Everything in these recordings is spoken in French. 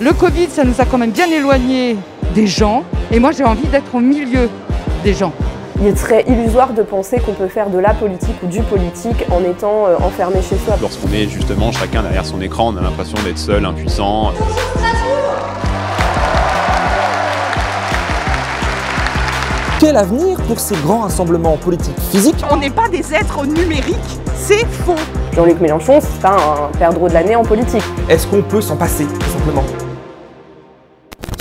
Le Covid, ça nous a quand même bien éloignés des gens. Et moi, j'ai envie d'être au milieu des gens. Il serait illusoire de penser qu'on peut faire de la politique ou du politique en étant euh, enfermé chez soi. Lorsqu'on est justement chacun derrière son écran, on a l'impression d'être seul, impuissant. Quel avenir pour ces grands rassemblements politiques physiques On n'est pas des êtres numériques, c'est faux. Jean-Luc Mélenchon, c'est pas un perdreau de l'année en politique. Est-ce qu'on peut s'en passer, tout simplement?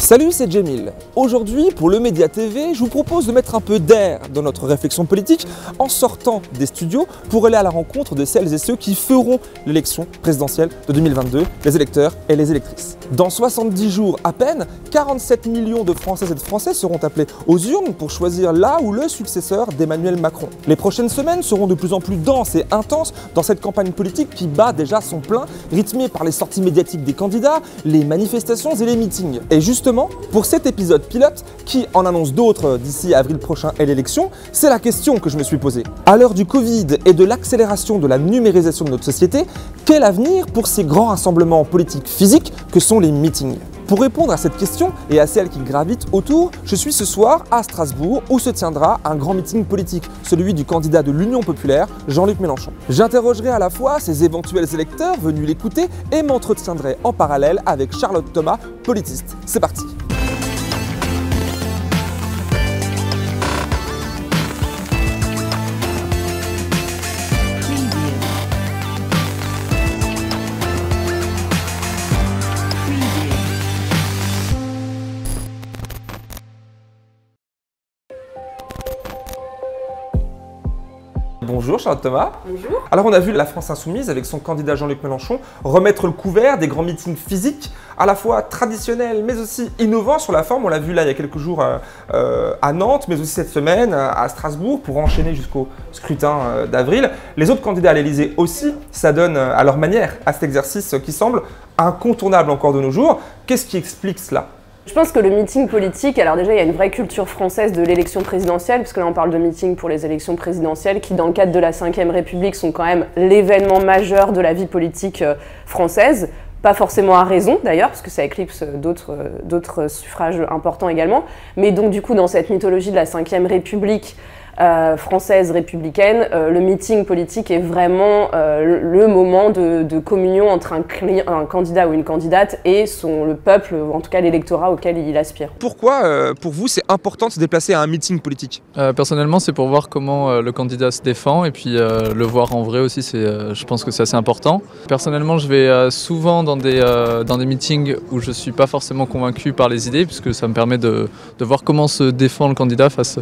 Salut, c'est Jamil. Aujourd'hui, pour le Média TV, je vous propose de mettre un peu d'air dans notre réflexion politique en sortant des studios pour aller à la rencontre de celles et ceux qui feront l'élection présidentielle de 2022, les électeurs et les électrices. Dans 70 jours à peine, 47 millions de Françaises et de Français seront appelés aux urnes pour choisir là ou le successeur d'Emmanuel Macron. Les prochaines semaines seront de plus en plus denses et intenses dans cette campagne politique qui bat déjà son plein, rythmée par les sorties médiatiques des candidats, les manifestations et les meetings. Et justement, pour cet épisode pilote, qui en annonce d'autres d'ici avril prochain et l'élection, c'est la question que je me suis posée. À l'heure du Covid et de l'accélération de la numérisation de notre société, quel avenir pour ces grands rassemblements politiques physiques que sont les meetings? Pour répondre à cette question et à celles qui gravitent autour, je suis ce soir à Strasbourg où se tiendra un grand meeting politique, celui du candidat de l'Union populaire, Jean-Luc Mélenchon. J'interrogerai à la fois ses éventuels électeurs venus l'écouter et m'entretiendrai en parallèle avec Charlotte Thomas, politiste. C'est parti Bonjour Charlotte Thomas. Bonjour. Alors on a vu la France Insoumise avec son candidat Jean-Luc Mélenchon remettre le couvert des grands meetings physiques à la fois traditionnels mais aussi innovants sur la forme. On l'a vu là il y a quelques jours euh, euh, à Nantes mais aussi cette semaine euh, à Strasbourg pour enchaîner jusqu'au scrutin d'avril. Les autres candidats à l'Elysée aussi s'adonnent à leur manière à cet exercice qui semble incontournable encore de nos jours. Qu'est-ce qui explique cela? Je pense que le meeting politique, alors déjà il y a une vraie culture française de l'élection présidentielle, parce que là on parle de meeting pour les élections présidentielles, qui dans le cadre de la Ve République sont quand même l'événement majeur de la vie politique euh, française. Pas forcément à raison d'ailleurs, parce que ça éclipse d'autres suffrages importants également. Mais donc du coup dans cette mythologie de la Ve République, euh, française républicaine, euh, le meeting politique est vraiment euh, le moment de, communion entre un, un, candidat ou une candidate et son, le peuple, ou en tout cas l'électorat auquel il aspire. Pourquoi, pour vous, c'est important de se déplacer à un meeting politique? Personnellement, c'est pour voir comment le candidat se défend et puis le voir en vrai aussi, je pense que c'est assez important. Personnellement, je vais souvent dans des, dans des meetings où je ne suis pas forcément convaincu par les idées, puisque ça me permet de, de voir comment se défend le candidat face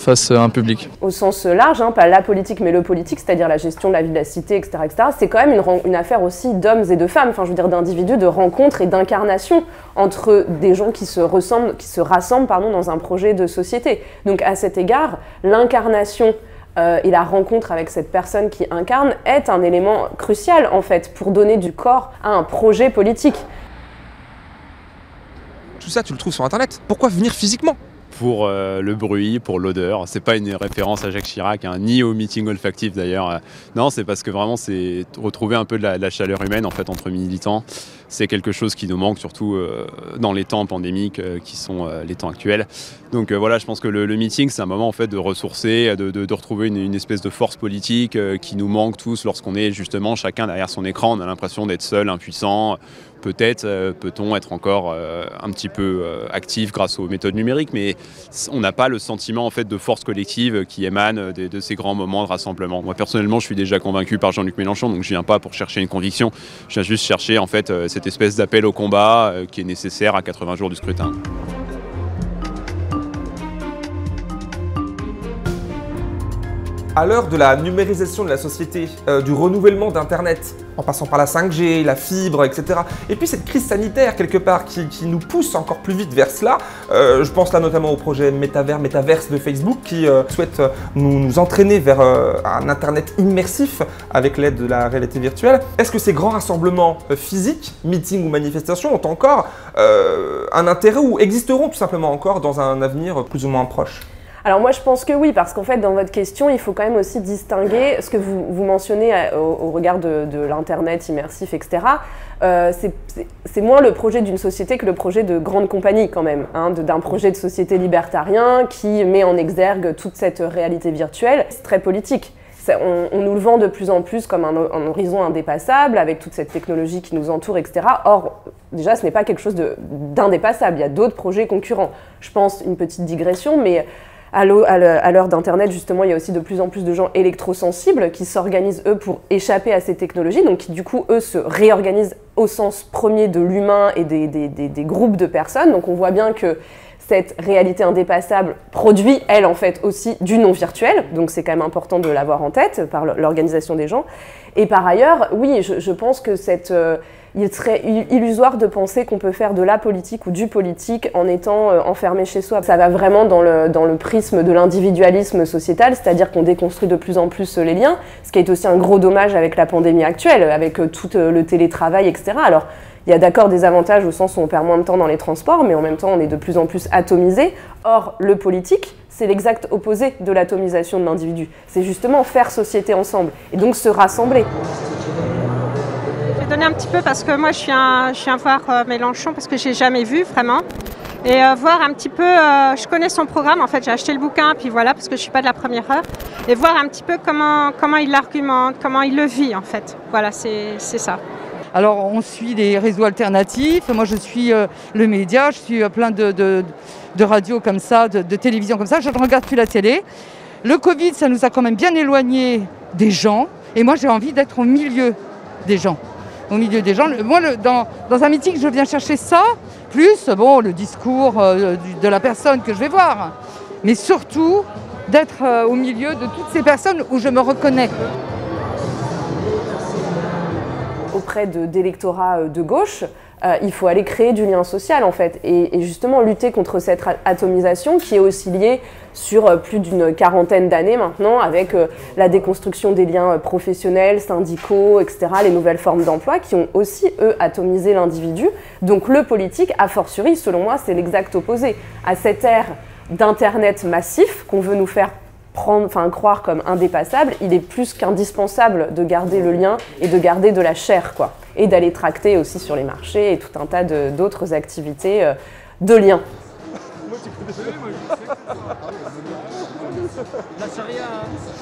face à un public Au sens large, hein, pas la politique mais le politique, c'est-à-dire la gestion de la vie de la cité, etc. etc. c'est quand même une, une, affaire aussi d'hommes et de femmes, enfin je veux dire d'individus, de rencontres et d'incarnation entre des gens qui se ressemblent, qui se rassemblent pardon, dans un projet de société. Donc à cet égard, l'incarnation euh, et la rencontre avec cette personne qui incarne est un élément crucial en fait pour donner du corps à un projet politique. Tout ça, tu le trouves sur Internet. Pourquoi venir physiquement? Pour euh, le bruit, pour l'odeur. C'est pas une référence à Jacques Chirac, hein, ni au meeting olfactif d'ailleurs. Non, c'est parce que vraiment c'est retrouver un peu de la, chaleur humaine en fait entre militants. C'est quelque chose qui nous manque surtout euh, dans les temps pandémiques euh, qui sont les temps actuels. Donc voilà, je pense que le, meeting c'est un moment en fait de ressourcer, de, retrouver une, une, espèce de force politique qui nous manque tous lorsqu'on est justement chacun derrière son écran. On a l'impression d'être seul, impuissant peut-être euh, peut-on être encore euh, un petit peu euh, actif grâce aux méthodes numériques, mais on n'a pas le sentiment en fait de force collective qui émane de, ces grands moments de rassemblement. Moi personnellement, je suis déjà convaincu par Jean-Luc Mélenchon, donc je viens pas pour chercher une conviction, je viens juste chercher en fait cette espèce d'appel au combat qui est nécessaire à 80 jours du scrutin. À l'heure de la numérisation de la société, du renouvellement d'Internet, en passant par la 5G, la fibre, etc., et puis cette crise sanitaire quelque part qui, nous pousse encore plus vite vers cela, euh, je pense là notamment au projet Métavers, Métaverse de Facebook qui euh, souhaite nous, entraîner vers un Internet immersif avec l'aide de la réalité virtuelle. Est-ce que ces grands rassemblements physiques, meetings ou manifestations, ont encore un intérêt ou existeront tout simplement encore dans un avenir plus ou moins proche? Alors moi je pense que oui, parce qu'en fait dans votre question, il faut quand même aussi distinguer ce que vous, vous mentionnez euh, au, regard de, l'Internet immersif, etc. Euh, c'est- moins le projet d'une société que le projet de grande compagnie quand même, hein, d'un projet de société libertarien qui met en exergue toute cette réalité virtuelle. C'est très politique. On, nous le vend de plus en plus comme un, un horizon indépassable avec toute cette technologie qui nous entoure, etc. Or, déjà, ce n'est pas quelque chose d'indépassable. Il y a d'autres projets concurrents. Je pense, une petite digression, mais à l'heure d'Internet, justement, il y a aussi de plus en plus de gens électrosensibles qui s'organisent, eux, pour échapper à ces technologies, donc qui, du coup, eux, se réorganisent au sens premier de l'humain et des groupes de personnes. Donc on voit bien que cette réalité indépassable produit, elle, en fait, aussi du non virtuel. Donc c'est quand même important de l'avoir en tête par l'organisation des gens. Et par ailleurs, oui, je, pense que cette... euh, il serait illusoire de penser qu'on peut faire de la politique ou du politique en étant euh, enfermé chez soi. Ça va vraiment dans le, dans le prisme de l'individualisme sociétal, c'est-à-dire qu'on déconstruit de plus en plus euh, les liens, ce qui est aussi un gros dommage avec la pandémie actuelle, avec euh, tout le télétravail, etc. Alors, il y a d'accord des avantages au sens où on perd moins de temps dans les transports, mais en même temps, on est de plus en plus atomisé. Or, le politique, c'est l'exact opposé de l'atomisation de l'individu. C'est justement faire société ensemble et donc se rassembler. Je donner un petit peu parce que moi je suis un, je voir euh, Mélenchon parce que j'ai jamais vu vraiment. Et euh, voir un petit peu, euh, je connais son programme en fait, j'ai acheté le bouquin puis voilà parce que je suis pas de la première heure. Et voir un petit peu comment, comment il l'argumente, comment il le vit en fait. Voilà, c'est ça. Alors on suit les réseaux alternatifs, moi je suis euh, le média, je suis euh, plein de, radios comme ça, de, télévision comme ça, je ne regarde plus la télé. Le Covid, ça nous a quand même bien éloignés des gens, et moi j'ai envie d'être au milieu des gens. Au milieu des gens. Moi, dans, un meeting, je viens chercher ça, plus bon, le discours euh, de la personne que je vais voir, mais surtout d'être au milieu de toutes ces personnes où je me reconnais. Auprès de- d'électorats euh, de gauche, euh, il faut aller créer du lien social en fait et, justement lutter contre cette atomisation qui est aussi liée sur euh, plus d'une quarantaine d'années maintenant avec la déconstruction des liens professionnels, syndicaux, etc., les nouvelles formes d'emploi qui ont aussi eux atomisé l'individu. Donc le politique, a fortiori, selon moi, c'est l'exact opposé à cette ère d'internet massif qu'on veut nous faire prendre, enfin croire comme indépassable, il est plus qu'indispensable de garder le lien et de garder de la chair, quoi. Et d'aller tracter aussi sur les marchés et tout un tas d'autres activités euh, de lien.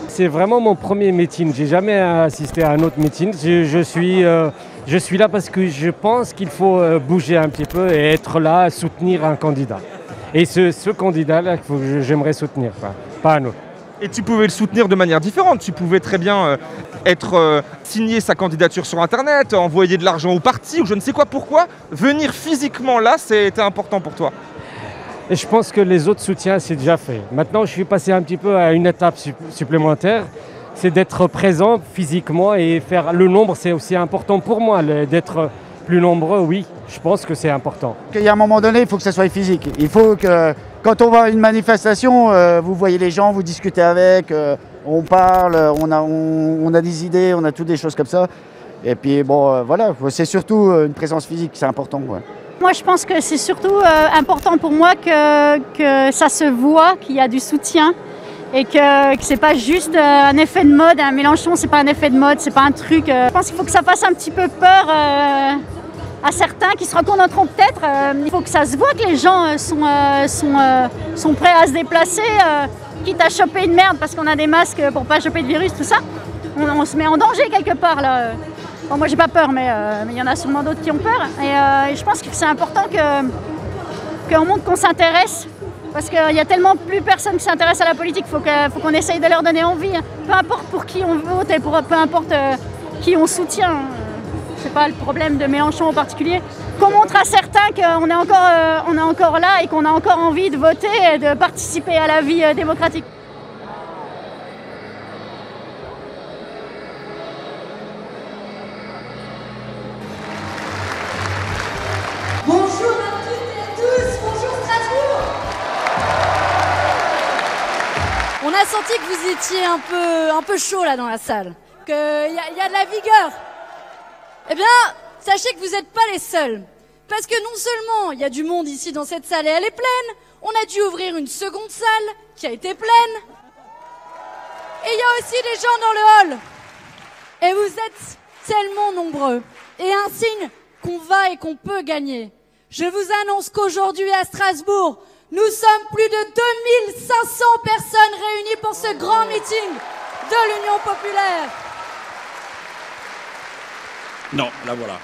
C'est vraiment mon premier meeting. J'ai jamais assisté à un autre meeting. Je, suis, euh, je suis là parce que je pense qu'il faut euh, bouger un petit peu et être là soutenir un candidat. Et ce, ce candidat-là, j'aimerais soutenir, quoi. pas un autre. Et tu pouvais le soutenir de manière différente. Tu pouvais très bien euh, être euh, signer sa candidature sur Internet, envoyer de l'argent au parti ou je ne sais quoi. Pourquoi venir physiquement là, c'était important pour toi? Et je pense que les autres soutiens, c'est déjà fait. Maintenant, je suis passé un petit peu à une étape sup- supplémentaire. C'est d'être présent physiquement et faire le nombre, c'est aussi important pour moi. D'être plus nombreux, oui, je pense que c'est important. Il y a un moment donné, il faut que ça soit physique. Il faut que quand on va à une manifestation, euh, vous voyez les gens, vous discutez avec, euh, on parle, on a, on, a des idées, on a toutes des choses comme ça. Et puis bon, euh, voilà, c'est surtout euh, une présence physique, c'est important. Moi, je pense que c'est surtout euh, important pour moi que, que ça se voit, qu'il y a du soutien et que, que c'est pas juste euh, un effet de mode. Un Mélenchon, c'est pas un effet de mode, c'est pas un truc. euh, je pense qu'il faut que ça fasse un petit peu peur euh, à certains qui se reconnaîtront peut-être. Euh, il faut que ça se voit que les gens euh, sont, euh, sont, sont prêts à se déplacer, quitte à choper une merde parce qu'on a des masques pour pas choper de virus, tout ça. On, se met en danger quelque part là. Bon, moi j'ai pas peur, mais il y en a sûrement d'autres qui ont peur. Et, je pense que c'est important qu'on montre qu'on s'intéresse. Parce qu'il y a tellement plus personne qui s'intéresse à la politique, il faut qu'on essaye de leur donner envie. Peu importe pour qui on vote et pour, peu importe qui on soutient. C'est pas le problème de Mélenchon en particulier. Qu'on montre à certains qu'on est, encore, euh, on est encore là et qu'on a encore envie de voter et de participer à la vie euh, démocratique. Bonjour à toutes et à tous, bonjour Strasbourg On a senti que vous étiez un peu, un peu chaud là dans la salle, qu'il y a de la vigueur. Eh bien, sachez que vous n'êtes pas les seuls, Parce que non seulement il y a du monde ici dans cette salle et elle est pleine, on a dû ouvrir une seconde salle qui a été pleine. Et il y a aussi des gens dans le hall. Et vous êtes tellement nombreux. Et un signe qu'on va et qu'on peut gagner. Je vous annonce qu'aujourd'hui à Strasbourg, nous sommes plus de 2500 personnes réunies pour ce grand meeting de l'Union populaire. Non, là voilà.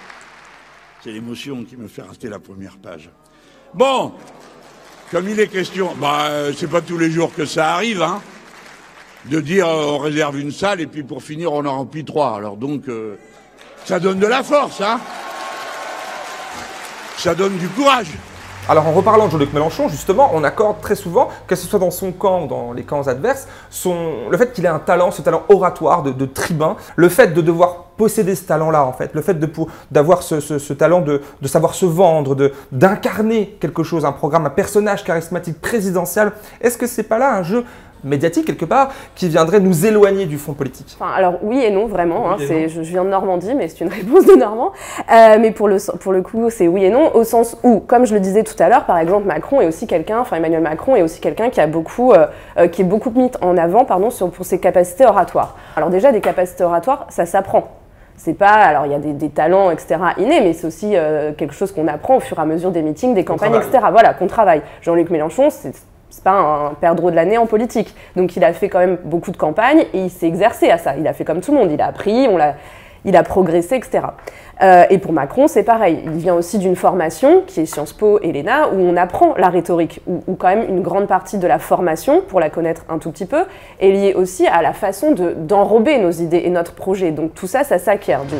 C'est l'émotion qui me fait rester la première page. Bon, comme il est question, bah, euh, c'est pas tous les jours que ça arrive, hein, de dire euh, on réserve une salle et puis pour finir on en remplit trois. Alors donc, euh, ça donne de la force, hein. Ça donne du courage. Alors en reparlant de Jean-Luc Mélenchon, justement, on accorde très souvent, que ce soit dans son camp ou dans les camps adverses, son, le fait qu'il ait un talent, ce talent oratoire de, tribun, le fait de devoir posséder ce talent-là, en fait, le fait d'avoir ce, talent de, de, savoir se vendre, d'incarner quelque chose, un programme, un personnage charismatique présidentiel, est-ce que c'est pas là un jeu médiatique quelque part qui viendrait nous éloigner du fond politique enfin, Alors oui et non vraiment, hein, je, je, viens de Normandie mais c'est une réponse de Normand, euh, mais pour le, pour le coup c'est oui et non au sens où, comme je le disais tout à l'heure, par exemple Macron est aussi quelqu'un, enfin Emmanuel Macron est aussi quelqu'un qui a beaucoup, euh, euh, qui est beaucoup mis en avant pardon, sur, pour ses capacités oratoires. Alors déjà des capacités oratoires ça s'apprend. C'est pas, alors il y a des, des, talents, etc. innés, mais c'est aussi euh, quelque chose qu'on apprend au fur et à mesure des meetings, des campagnes, etc. Voilà, qu'on travaille. Jean-Luc Mélenchon, c'est c'est pas un perdreau de l'année en politique. Donc il a fait quand même beaucoup de campagnes et il s'est exercé à ça. Il a fait comme tout le monde. Il a appris, on il a progressé, etc. Euh, et pour Macron, c'est pareil. Il vient aussi d'une formation qui est Sciences Po et l'ENA où on apprend la rhétorique, où, quand même une grande partie de la formation, pour la connaître un tout petit peu, est liée aussi à la façon de, d'enrober nos idées et notre projet. Donc tout ça, ça s'acquiert d'une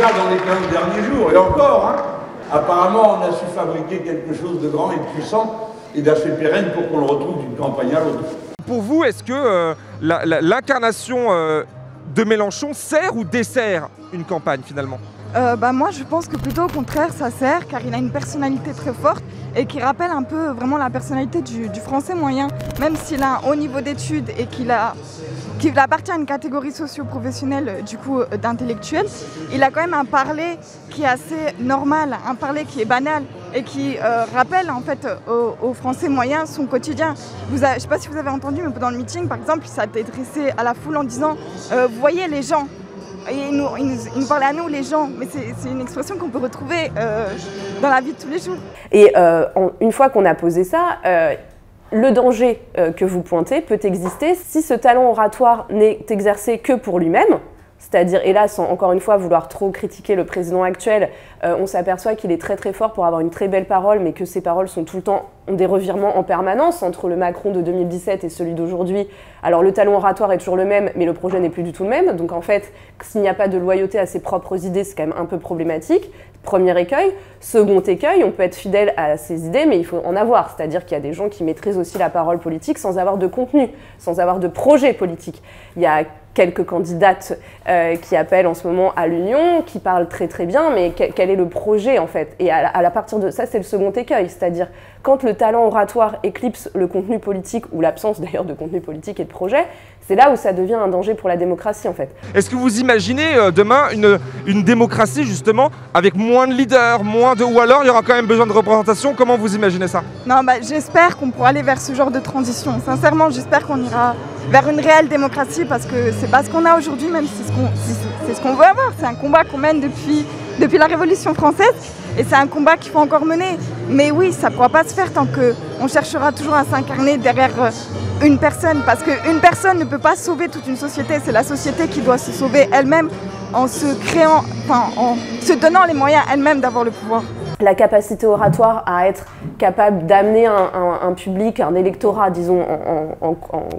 ça dans les 15 derniers jours, et encore, hein. Apparemment, on a su fabriquer quelque chose de grand et de puissant et d'assez pérenne pour qu'on le retrouve d'une campagne à l'autre. Pour vous, est-ce que euh, l'incarnation euh, de Mélenchon sert ou dessert une campagne finalement? Euh, bah moi je pense que plutôt au contraire ça sert car il a une personnalité très forte et qui rappelle un peu vraiment la personnalité du, du français moyen même s'il a un haut niveau d'études et qu'il a qu'il appartient à une catégorie socio-professionnelle du coup d'intellectuels, il a quand même un parler qui est assez normal, un parler qui est banal et qui euh, rappelle en fait aux, Français moyens son quotidien. Je ne sais pas si vous avez entendu, mais pendant le meeting par exemple, il adressé à la foule en disant euh, Vous voyez les gens, et il nous, il, à nous, les gens, mais c'est une expression qu'on peut retrouver euh, dans la vie de tous les jours. Et euh, une fois qu'on a posé ça, euh, le danger euh, que vous pointez peut exister si ce talent oratoire n'est exercé que pour lui-même, c'est-à-dire, et là, sans encore une fois vouloir trop critiquer le président actuel, euh, on s'aperçoit qu'il est très très fort pour avoir une très belle parole, mais que ses paroles sont tout le temps, ont des revirements en permanence entre le Macron de 2017 et celui d'aujourd'hui. Alors le talent oratoire est toujours le même, mais le projet n'est plus du tout le même. Donc en fait, s'il n'y a pas de loyauté à ses propres idées, c'est quand même un peu problématique. Premier écueil. Second écueil, on peut être fidèle à ses idées, mais il faut en avoir. C'est-à-dire qu'il y a des gens qui maîtrisent aussi la parole politique sans avoir de contenu, sans avoir de projet politique. Il y a quelques candidates euh, qui appellent en ce moment à l'union, qui parlent très très bien, mais que, quel est le projet en fait? Et à, à partir de ça, c'est le second écueil, c'est-à-dire quand le talent oratoire éclipse le contenu politique, ou l'absence d'ailleurs de contenu politique et de projet, c'est là où ça devient un danger pour la démocratie en fait. Est-ce que vous imaginez euh, demain une, une démocratie justement avec moins de leaders, moins de... ou alors il y aura quand même besoin de représentation? Comment vous imaginez ça? Non, bah, j'espère qu'on pourra aller vers ce genre de transition. Sincèrement, j'espère qu'on ira vers une réelle démocratie parce que c'est pas ce qu'on a aujourd'hui, même si c'est ce qu'on si ce qu'on veut avoir. C'est un combat qu'on mène depuis, depuis la Révolution française et c'est un combat qu'il faut encore mener. Mais oui, ça ne pourra pas se faire tant qu'on cherchera toujours à s'incarner derrière une personne parce qu'une personne ne peut pas sauver toute une société. C'est la société qui doit se sauver elle-même en se créant, enfin, en se donnant les moyens elle-même d'avoir le pouvoir la capacité oratoire à être capable d'amener un, public, un électorat, disons, en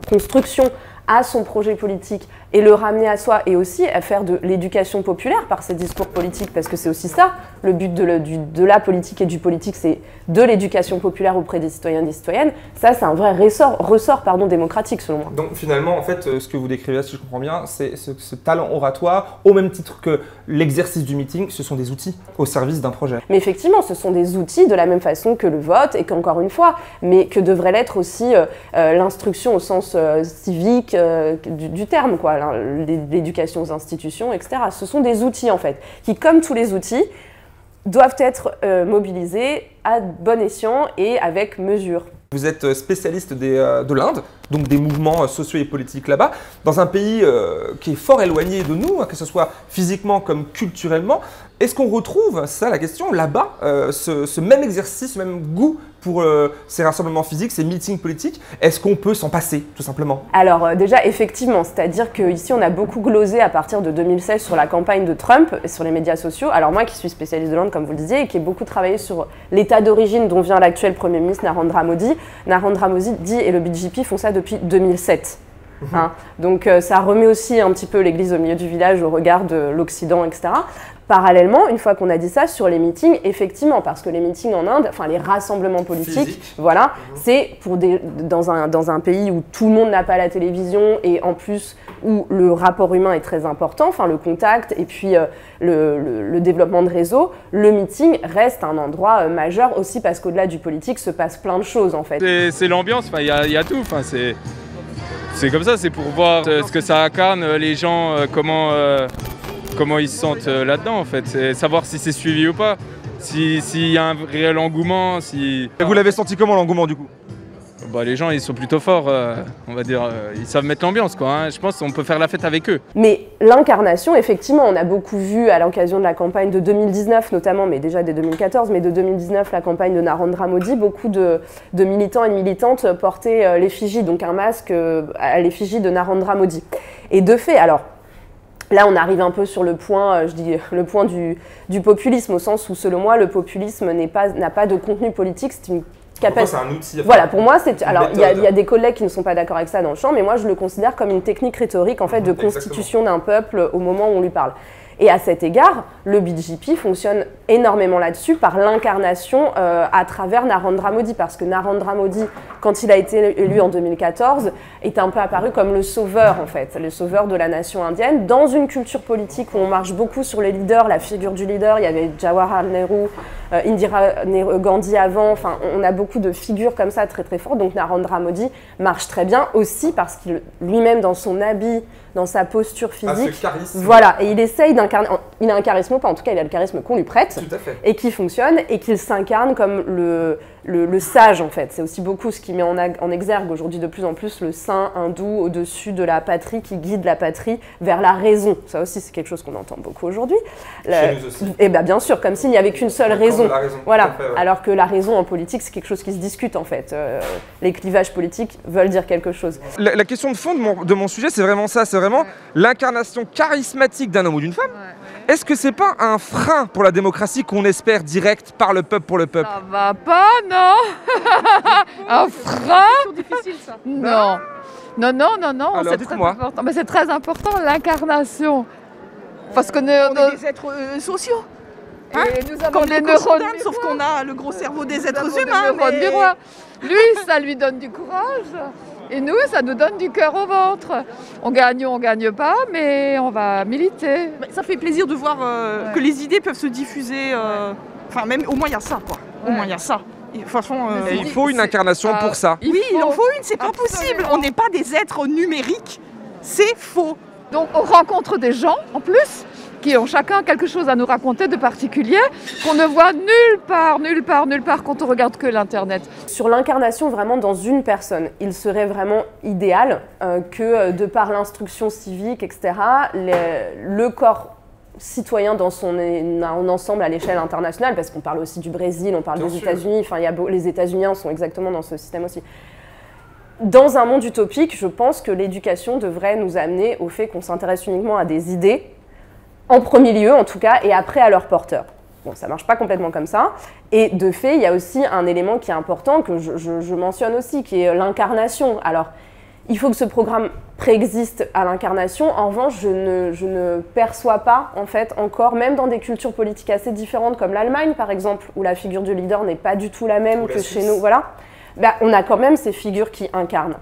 construction à son projet politique et le ramener à soi et aussi à faire de l'éducation populaire par ses discours politiques, parce que c'est aussi ça, le but de, le, du, de, la politique et du politique, c'est de l'éducation populaire auprès des citoyens et des citoyennes. Ça, c'est un vrai ressort, ressort pardon, démocratique, selon moi. Donc finalement, en fait, ce que vous décrivez, si je comprends bien, c'est ce, ce, talent oratoire, au même titre que l'exercice du meeting, ce sont des outils au service d'un projet. Mais effectivement, ce sont des outils de la même façon que le vote, et qu'encore une fois, mais que devrait l'être aussi euh, euh, l'instruction au sens euh, civique euh, du, du, terme, quoi l'éducation aux institutions, etc. Ce sont des outils en fait, qui comme tous les outils, doivent être euh, mobilisés à bon escient et avec mesure. Vous êtes spécialiste des, euh, de l'Inde, donc des mouvements euh, sociaux et politiques là-bas, dans un pays euh, qui est fort éloigné de nous, hein, que ce soit physiquement comme culturellement. Est-ce qu'on retrouve, ça la question, là-bas, euh, ce, même exercice, ce même goût pour euh, ces rassemblements physiques, ces meetings politiques Est-ce qu'on peut s'en passer, tout simplement? Alors euh, déjà, effectivement, c'est-à-dire qu'ici, on a beaucoup glosé à partir de 2016 sur la campagne de Trump et sur les médias sociaux. Alors moi, qui suis spécialiste de l'Inde, comme vous le disiez, et qui ai beaucoup travaillé sur l'état d'origine dont vient l'actuel Premier ministre Narendra Modi, Narendra Modi et le BJP font ça depuis 2007. Hein. Donc euh, ça remet aussi un petit peu l'église au milieu du village au regard de l'Occident, etc. Parallèlement, une fois qu'on a dit ça, sur les meetings, effectivement, parce que les meetings en Inde, enfin les rassemblements politiques, Physique. voilà, mmh. c'est pour des, dans, un, dans un pays où tout le monde n'a pas la télévision et en plus où le rapport humain est très important, enfin le contact et puis euh, le, le, le, développement de réseau, le meeting reste un endroit euh, majeur aussi parce qu'au-delà du politique se passe plein de choses en fait. C'est l'ambiance, il y, y, a tout, c'est c'est comme ça, c'est pour voir ce que ça incarne, les gens, euh, comment, euh, ils se sentent euh, là-dedans en fait, savoir si c'est suivi ou pas, s'il si y a un réel engouement, si... Et vous l'avez senti comment l'engouement du coup? Bah, les gens ils sont plutôt forts, euh, on va dire, euh, ils savent mettre l'ambiance quoi. Hein. Je pense qu'on peut faire la fête avec eux. Mais l'incarnation, effectivement, on a beaucoup vu à l'occasion de la campagne de 2019 notamment, mais déjà dès 2014, mais de 2019 la campagne de Narendra Modi, beaucoup de, militants et de militantes portaient euh, l'effigie, donc un masque à l'effigie de Narendra Modi. Et de fait, alors Là, on arrive un peu sur le point, je dis, le point du, populisme, au sens où, selon moi, le populisme n'a pas, de contenu politique, capacité. un outil. Enfin, voilà, pour moi, c'est. Alors, il y, y, a des collègues qui ne sont pas d'accord avec ça dans le champ, mais moi, je le considère comme une technique rhétorique, en fait, de Exactement. constitution d'un peuple au moment où on lui parle. Et à cet égard, le BJP fonctionne énormément là-dessus par l'incarnation euh, à travers Narendra Modi, parce que Narendra Modi, quand il a été élu en 2014, est un peu apparu comme le sauveur, en fait, le sauveur de la nation indienne, dans une culture politique où on marche beaucoup sur les leaders, la figure du leader, il y avait Jawaharlal Nehru, euh, Indira Gandhi avant, enfin, on a beaucoup de figures comme ça très très fortes, donc Narendra Modi marche très bien aussi parce qu'il lui-même, dans son habit, dans sa posture physique, ah, charisme. voilà, et il essaye d'incarner, il a un charisme ou pas, en tout cas il a le charisme qu'on lui prête, et qui fonctionne, et qu'il s'incarne comme le, le, le, sage en fait. C'est aussi beaucoup ce qui met en, en exergue aujourd'hui de plus en plus le saint hindou au-dessus de la patrie, qui guide la patrie vers la raison. Ça aussi c'est quelque chose qu'on entend beaucoup aujourd'hui. Et bien bien sûr, comme s'il n'y avait qu'une seule raison. raison. Voilà, fait, ouais. alors que la raison en politique c'est quelque chose qui se discute en fait. Euh, les clivages politiques veulent dire quelque chose. La, la question de fond de mon, de mon sujet c'est vraiment ça, c'est vraiment l'incarnation charismatique d'un homme ou d'une femme. Ouais. Est-ce que c'est pas un frein pour la démocratie qu'on espère direct par le peuple pour le peuple? Ça va pas, non Un frein? C'est difficile ça. Non. Non, non, non, non, c'est très important. Mais c'est très important l'incarnation. Parce que nous, on est des êtres euh, sociaux. Hein et nous avons Comme des les neurones sauf qu'on a le gros cerveau des êtres humains. Des mais... miroirs. Lui, ça lui donne du courage. Et nous, ça nous donne du cœur au ventre. On gagne ou on gagne pas, mais on va militer. Ça fait plaisir de voir euh, ouais. que les idées peuvent se diffuser. Euh, enfin, même au moins il y a ça, quoi. Ouais. Au moins il y a ça. Et, de toute façon, euh, il faut une incarnation pour ça. Oui, il, en faut une, c'est pas possible. On n'est pas des êtres numériques. C'est faux. Donc on rencontre des gens en plus qui ont chacun quelque chose à nous raconter de particulier qu'on ne voit nulle part, nulle part, nulle part quand on regarde que l'Internet. Sur l'incarnation vraiment dans une personne, il serait vraiment idéal euh, que de par l'instruction civique, etc., les, le corps citoyen dans son en ensemble à l'échelle internationale, parce qu'on parle aussi du Brésil, on parle Bien des États-Unis, enfin il y a les États-Unis sont exactement dans ce système aussi. Dans un monde utopique, je pense que l'éducation devrait nous amener au fait qu'on s'intéresse uniquement à des idées en premier lieu en tout cas, et après à leur porteur. Bon, ça marche pas complètement comme ça. Et de fait, il y a aussi un élément qui est important que je, je, je mentionne aussi, qui est l'incarnation. Alors, il faut que ce programme préexiste à l'incarnation. En revanche, je ne, je ne perçois pas, en fait, encore, même dans des cultures politiques assez différentes, comme l'Allemagne, par exemple, où la figure du leader n'est pas du tout la même Ou la que chez nous, voilà, bah, on a quand même ces figures qui incarnent.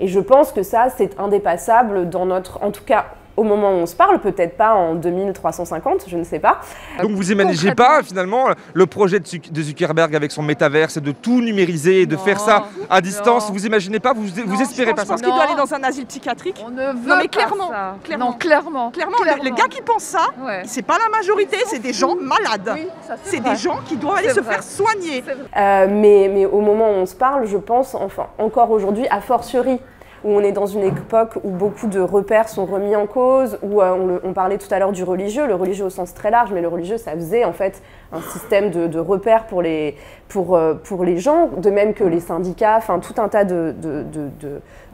Et je pense que ça, c'est indépassable dans notre, en tout cas, au moment où on se parle, peut-être pas en 2350, je ne sais pas. Donc vous imaginez pas finalement le projet de Zuc- de Zuckerberg avec son métaverse, de tout numériser, de faire ça à distance. Vous imaginez pas, vous, vous espérez pas Je ça pense qu'il doit aller dans un asile psychiatrique. On ne veut non mais pas clairement, ça. clairement. Non, clairement. Clairement, le- Clairement. les gars qui pensent ça, c'est pas la majorité, c'est des gens malades. c'est des gens qui doivent aller se vrai. faire soigner. Euh, mais, mais au moment où on se parle, je pense, enfin, encore aujourd'hui, a fortiori, où on est dans une époque où beaucoup de repères sont remis en cause, où euh, on, le- on parlait tout à l'heure du religieux, le religieux au sens très large, mais le religieux, ça faisait en fait un système de, de repères pour les, pour, euh, pour les gens, de même que les syndicats, enfin tout un tas de, de,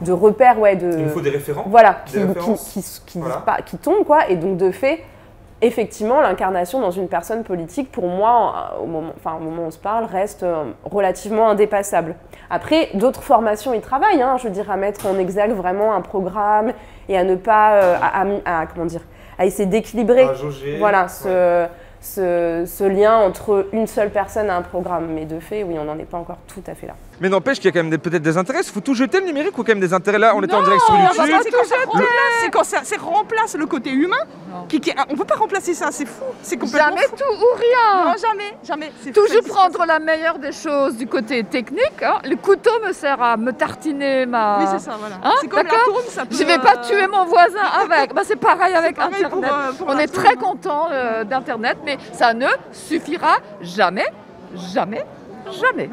de, repères, ouais, de... Il faut des référents, Voilà, des qui, qui, qui, qui- Voilà. pas- qui tombent, quoi, et donc de fait, effectivement, l'incarnation dans une personne politique, pour moi, euh, au moment, enfin, au moment où on se parle, reste euh, relativement indépassable. Après, d'autres formations y travaillent, hein, je veux dire, à mettre en exergue vraiment un programme et à ne pas, euh, à, à- à- comment dire, à essayer d'équilibrer, voilà, ce, ce, ce lien entre une seule personne et un programme. Mais de fait, oui, on n'en est pas encore tout à fait là. Mais n'empêche qu'il y a quand même des- peut-être des intérêts. Il faut tout jeter le numérique ou quand même des intérêts là On était en direct sur Non, YouTube. c'est quand ça remplace, c'est quand ça, c'est remplace le côté humain. Qui, qui- on peut pas remplacer ça, c'est fou, c'est complètement Jamais fou. tout ou rien. Non, jamais, jamais. C'est Toujours prendre la meilleure des choses du côté technique. hein. Le couteau me sert à me tartiner ma. Oui, c'est ça, voilà. Hein, C'est comme d'accord ça peut, Je vais pas euh, tuer mon voisin avec. Bah, c'est pareil avec pareil pour, Internet. euh, pour On est très hein. content euh, d'Internet, mais ça ne suffira jamais, jamais, jamais.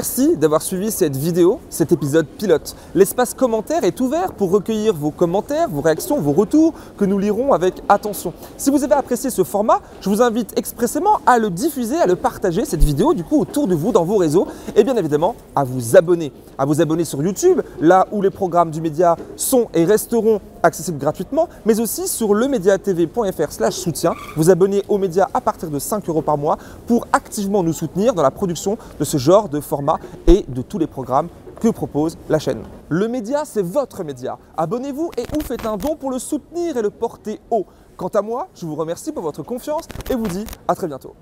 Merci d'avoir suivi cette vidéo, cet épisode pilote. L'espace commentaire est ouvert pour recueillir vos commentaires, vos réactions, vos retours que nous lirons avec attention. Si vous avez apprécié ce format, je vous invite expressément à le diffuser, à le partager, cette vidéo, du coup, autour de vous, dans vos réseaux, et bien évidemment à vous abonner. À vous abonner sur YouTube, là où les programmes du média sont et resteront accessibles gratuitement, mais aussi sur lemediatv.fr soutien. Vous abonner aux médias à partir de 5 euros par mois pour activement nous soutenir dans la production de ce genre de format et de tous les programmes que propose la chaîne. Le média, c'est votre média. Abonnez-vous et ou faites un don pour le soutenir et le porter haut. Quant à moi, je vous remercie pour votre confiance et vous dis à très bientôt.